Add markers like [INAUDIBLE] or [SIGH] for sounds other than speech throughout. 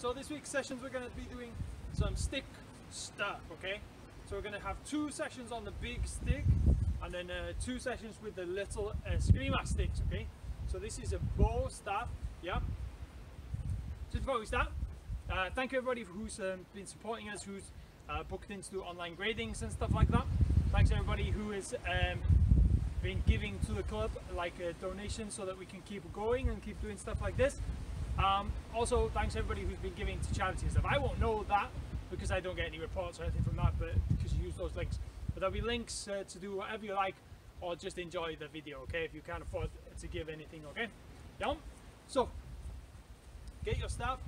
So this week's sessions we're going to be doing some stick stuff, okay? So we're going to have two sessions on the big stick and then uh, two sessions with the little uh, Escrima sticks, okay? So this is a bo staff, yeah? Just before we start, uh, thank you everybody who's um, been supporting us, who's uh, booked into online gradings and stuff like that. Thanks everybody who has um, been giving to the club like a donation so that we can keep going and keep doing stuff like this. Um, also, thanks everybody who's been giving to charity and stuff. I won't know that because I don't get any reports or anything from that, but because you use those links. But there'll be links uh, to do whatever you like or just enjoy the video, okay? If you can't afford to give anything, okay? Yeah? So, get your stuff,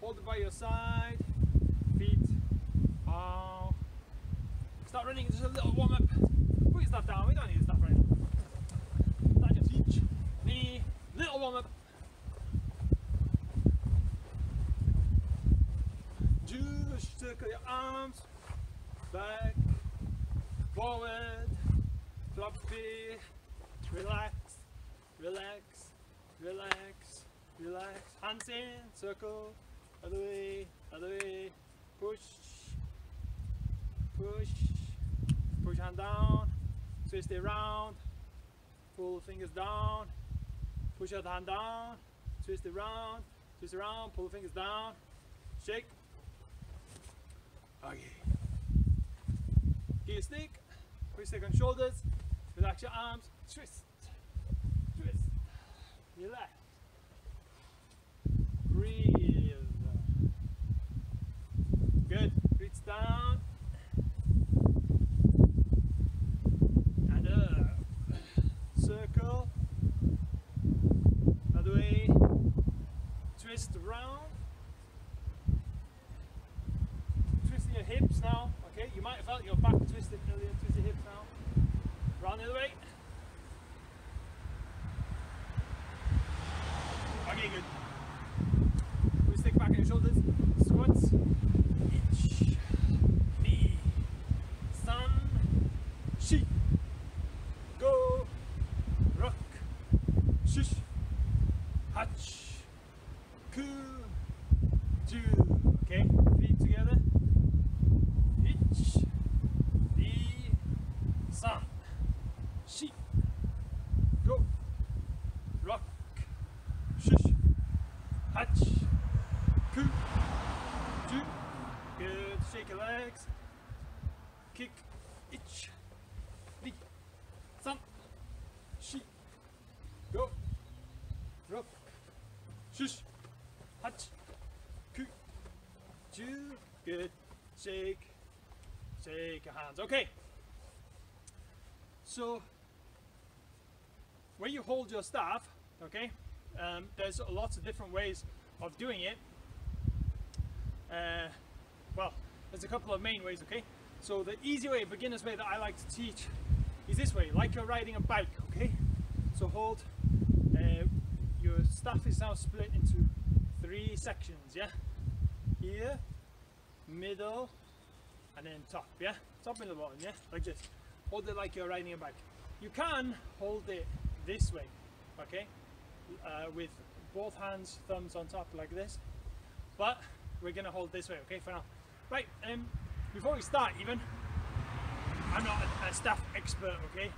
hold it by your side, feet, uh, start running, just a little warm up. Put your stuff down, we don't need to start running. Start your feet, knee, little warm up. Just circle your arms, back, forward, floppy, relax, relax, relax, relax. Hands in, circle, other way, other way, push, push, push hand down, twist it around, pull fingers down, push your hand down, twist it around, twist around, pull fingers down, shake. Okay. Stick, put your stick on shoulders, relax your arms, twist, twist, relax. Breathe. Good. Reach down. And up. Circle. Other way. Twist around. Twisting your hips now. Okay, you might have felt your back twisted earlier. Twist your hips now. Round the other way. 7 8 good. Shake. Shake your hands. Okay. So when you hold your staff okay um, there's lots of different ways of doing it. Uh, well there's a couple of main ways okay? So the easy way beginner's way that I like to teach is this way. Like you're riding a bike okay? So hold staff is now split into three sections, yeah? Here, middle, and then top, yeah? Top, middle, bottom, yeah? Like this. Hold it like you're riding a bike. You can hold it this way, okay? Uh, with both hands, thumbs on top like this. But we're gonna hold this way, okay, for now. Right, um, before we start even, I'm not a, a staff expert, okay?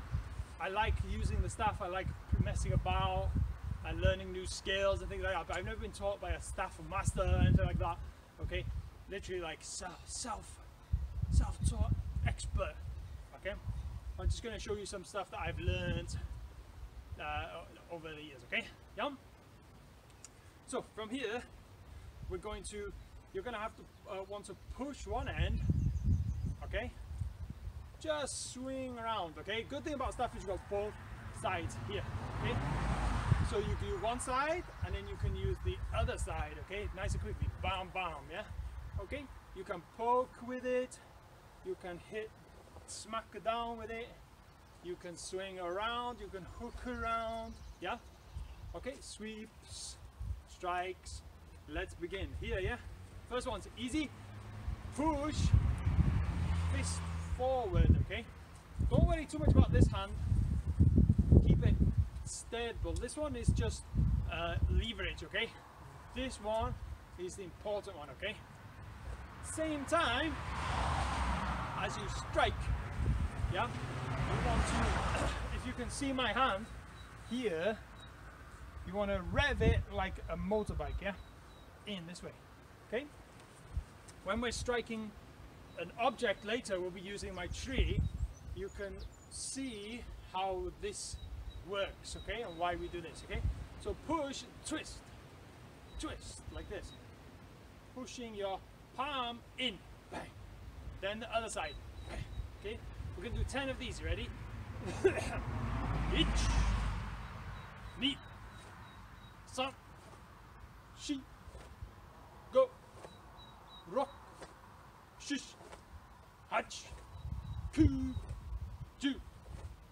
I like using the staff, I like messing about and learning new skills and things like that, but I've never been taught by a staff or master or anything like that, okay? Literally like self, self, self-taught expert, okay? I'm just gonna show you some stuff that I've learned uh, over the years, okay? Yeah? So from here, we're going to you're gonna have to uh, want to push one end okay just swing around okay good thing about stuff is you've got both sides here okay so you do one side and then you can use the other side okay? Nice and quickly. Bam bam yeah? Okay you can poke with it. You can hit smack down with it. You can swing around. You can hook around yeah? Okay sweeps strikes. Let's begin. Here yeah? First one's easy. Push. Fist forward okay? Don't worry too much about this hand. Keep it stable this one is just uh, leverage okay this one is the important one, okay? Same time as you strike, yeah, you want to, [COUGHS] if you can see my hand here, you want to rev it like a motorbike, yeah? In this way, okay? When we're striking an object later, we'll be using my tree, you can see how this works, okay? And why we do this, okay? So push, twist, twist, like this. Pushing your palm in, bang. Then the other side, bang. okay? We're gonna do 10 of these, ready? Ich, ni, san, shi, go, rock, shish, hach, ku, ju.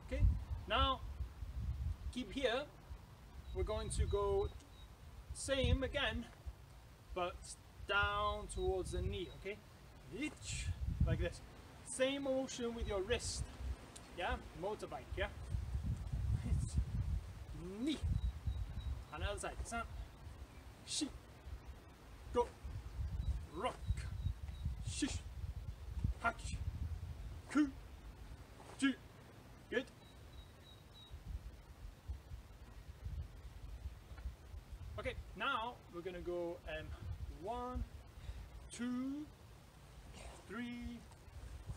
Okay, now keep here. We're going to go same again, but down towards the knee, okay? Each, like this. Same motion with your wrist, yeah? Motorbike, yeah? It's knee. On the other side, san, shi, go, rock, shish, hach, ku, ju. Good? Okay, now we're gonna go um, one, two, three,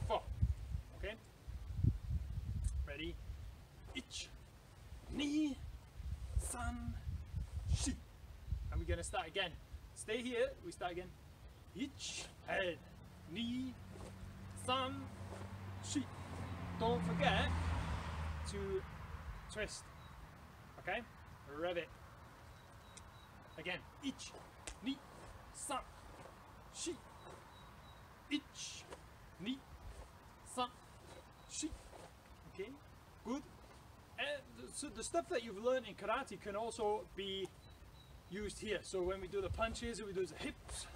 four. Okay? Ready? Ich, ni, san, shi. And we're gonna start again. Stay here, we start again. Ich, head, ni, san, shi. Don't forget to twist. Okay? Rev it. Again, ich, ni, san, shi. Ich, ni, san, shi. Okay? Good. And so the stuff that you've learned in karate can also be used here. So when we do the punches, we do the hips,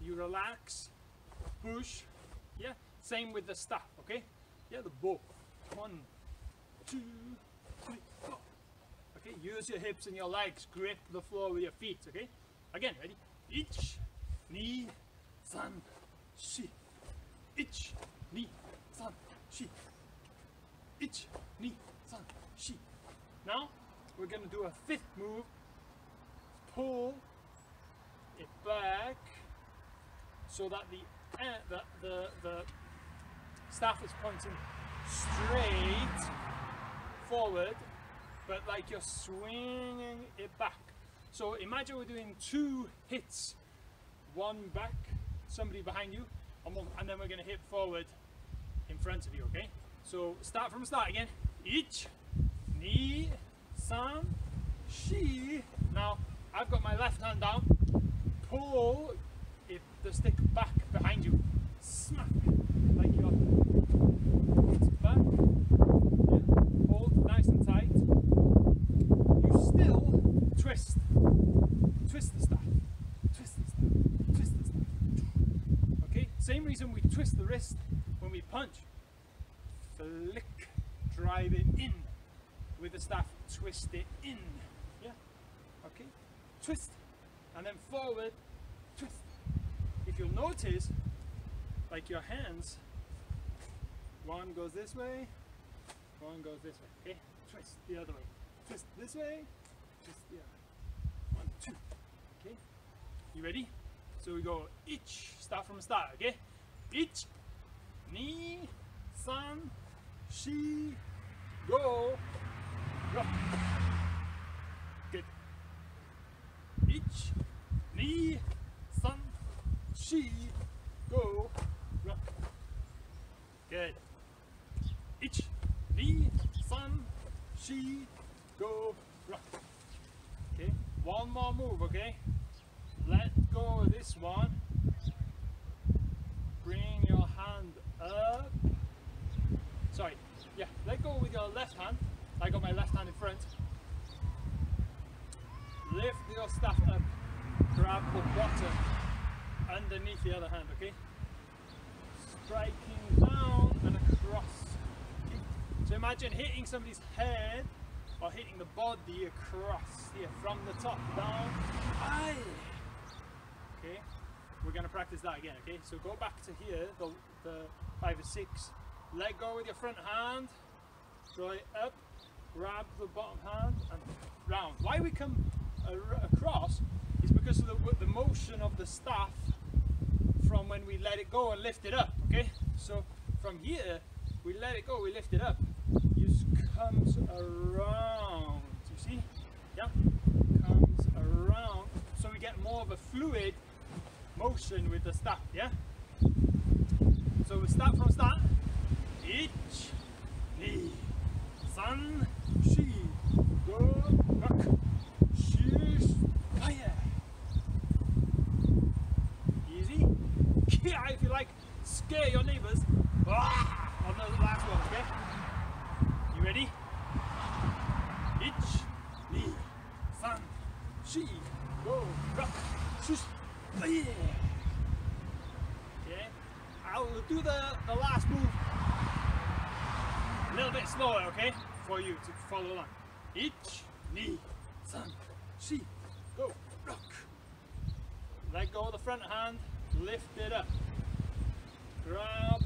you relax, push. Yeah? Same with the staff, okay? Yeah, the bo. One, two, three. Okay, use your hips and your legs. Grip the floor with your feet. Okay, again, ready? Ich, ni, san, shi. Ich, ni, san, shi. Ich, ni, san, shi. Now we're gonna do a fifth move. Pull it back so that the uh, the the the staff is pointing straight forward, but like you're swinging it back. So imagine we're doing two hits, one back, somebody behind you, and, one, and then we're to hit forward in front of you, okay? So start from start again. Ich, ni, san, shi. Now I've got my left hand down. Pull it, the stick back behind you. Smack like you're it's back. Yeah. Hold nice and tight. You still twist. Twist the staff. Twist the staff. Twist the staff. Okay? Same reason we twist the wrist when we punch. Flick. Drive it in. With the staff, twist it in. Yeah? Okay? Twist. And then forward. Twist. If you'll notice, like your hands one goes this way one goes this way okay twist the other way twist this way twist the other one two okay you ready so we go each start from the start okay each ni san shi go rock good each ni san shi go rock. Good. Ich, ni, san, shi, go, rock. Okay, one more move, okay? Let go of this one. Bring your hand up. Sorry, yeah, let go with your left hand. I got my left hand in front. Lift your staff up. Grab the bottom underneath the other hand, okay? Striking down and across. So imagine hitting somebody's head or hitting the body across here from the top down. Aye. Okay, we're gonna practice that again. Okay, so go back to here, the, the five or six. Let go with your front hand, draw it up, grab the bottom hand and round. Why we come across is because of the, the motion of the staff from when we let it go and lift it up. Okay, so from here we let it go, we lift it up. It comes around. You see? Yeah, comes around. So we get more of a fluid motion with the staff. Yeah. So we start from start. Ich, ni, san, shi, go, rock, shish, fire. Easy. Yeah, [LAUGHS] if you like, scare your neighbors. Ah, on the last one, okay? You ready? Ich, ni, san, shi, go, rock, shish, Okay? I'll do the, the last move a little bit slower, okay? For you to follow along. Ich, ni, san, shi, go, rock. Let go of the front hand, lift it up. Grab,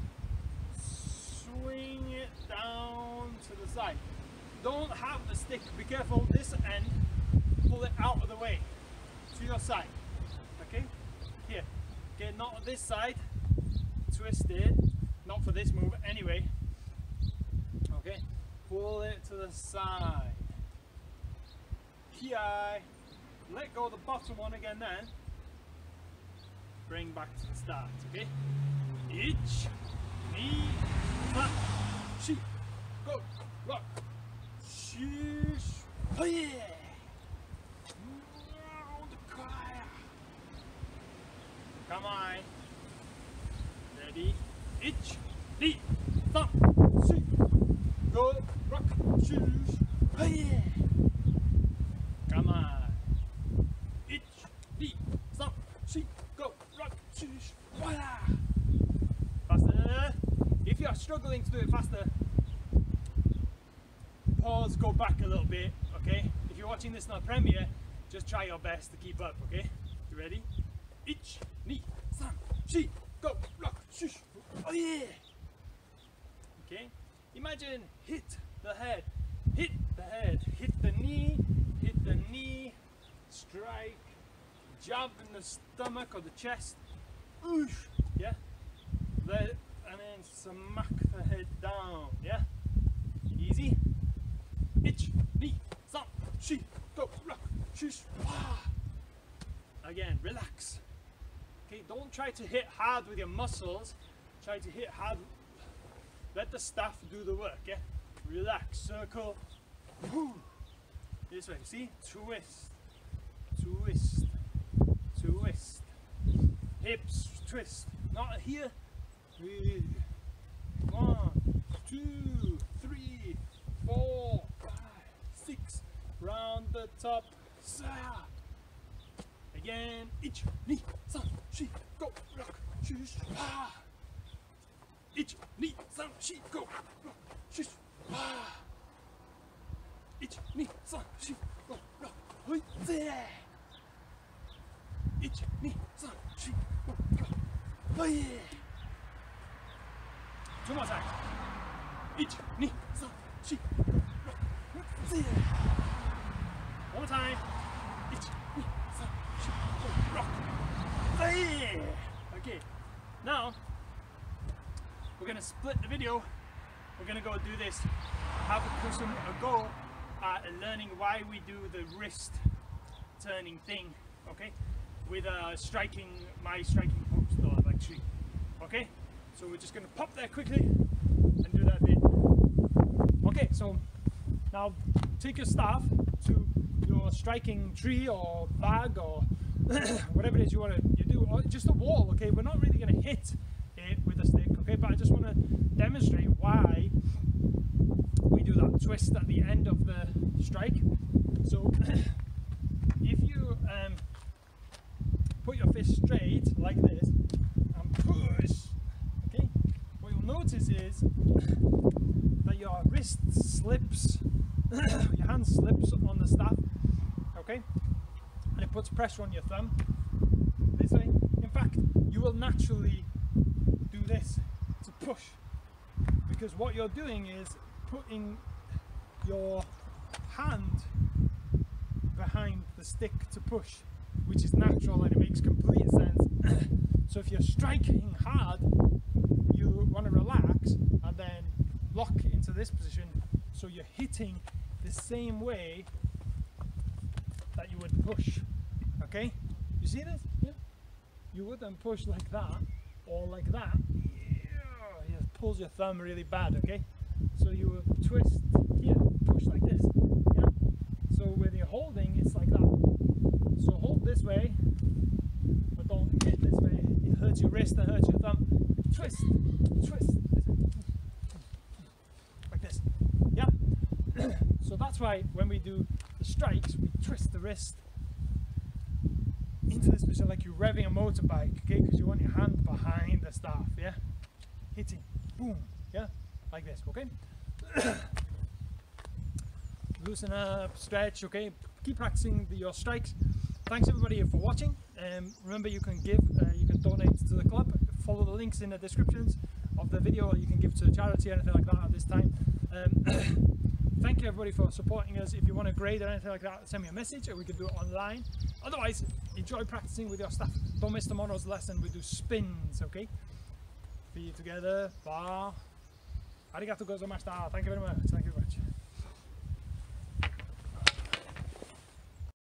swing it down to the side. Don't have the stick, be careful, this end, pull it out of the way, to your side, okay, not this side, twist it, not for this move anyway, okay? Pull it to the side. Ki, let go the bottom one again then, bring back to the start, okay? Ich, ni, san, shi, go, rock, oh yeah! Round the choir. Come on. Ready? Ich, ni, san, shi, go, rock, oh yeah! Come on. Ich, ni, san, shi, go, rock, shish, voila! Faster. If you're struggling to do it faster, pause, go back a little bit, okay? If you're watching this on a premiere, just try your best to keep up, okay? You ready? Ich, ni, san, shi, go, rock, shush, oh yeah! Okay? Imagine hit the head, hit the head, hit the knee, hit the knee, strike, jab in the stomach or the chest, oosh, yeah? Let, and then smack the head down, yeah? Easy. Ich, ni, san, shi, go, rock, shush, wah. Again, relax. Okay, don't try to hit hard with your muscles. Try to hit hard. Let the staff do the work, yeah? Relax, circle. Whew. This way, see? Twist, twist, twist. Hips, twist. Not here. One, two, three, four, five, six. Round the top. Sa. Again. Ich, ni, san, shi, go, rock, shush, ah. Ich, ni, san, shi, go, rock, shush, ah. Ich, ni, san, shi, go, rock, hui, there. Ich, ni, san, shi, go, rock, hui. Two more times. Ich, ni, san, shi, go, rock, hui, there. One more time. Ich, ni, san, shi, go, rock, there. Okay, now we're gonna split the video. We're gonna go do this. Have a, some, a go at learning why we do the wrist turning thing. Okay, with a striking my striking post or tree. Okay, so we're just gonna pop there quickly and do that bit. Okay, so now take your staff to your striking tree or bag or [CLEARS THROAT] whatever it is you want to you do, or just a wall. Okay, we're not really to hit it with a stick. Okay, but I just want to demonstrate why we do that twist at the end of the strike. So [CLEARS THROAT] if you um, put your fist straight like this and push, okay, what you'll notice is [CLEARS THROAT] that your wrist slips, [CLEARS THROAT] your hand slips on the staff, okay, and it puts pressure on your thumb this way, in fact, you will naturally do this push because what you're doing is putting your hand behind the stick to push, which is natural and it makes complete sense. [COUGHS] so if you're striking hard, you want to relax and then lock into this position so you're hitting the same way that you would push. Okay? You see this? Yeah. You would then push like that or like that. Pulls your thumb really bad, okay? So you twist here, push like this. Yeah? So when you're holding, it's like that. So hold this way, but don't hit this way. It hurts your wrist and hurts your thumb. Twist, twist. Like this. Yeah? [CLEARS THROAT] so that's why when we do the strikes, we twist the wrist into this position like you're revving a motorbike, okay? Because you want your hand behind the staff, yeah? Hitting, boom, yeah? Like this, okay? [COUGHS] Loosen up, stretch, okay? Keep practicing the, your strikes. Thanks everybody for watching. Um, remember you can give, uh, you can donate to the club. Follow the links in the descriptions of the video. You can give to charity, or anything like that at this time. Um, [COUGHS] thank you everybody for supporting us. If you want a grade or anything like that, send me a message or we can do it online. Otherwise, enjoy practicing with your staff. Don't miss tomorrow's lesson. We do spins, okay? Together, bar. Arigato. Thank you very much. Thank you.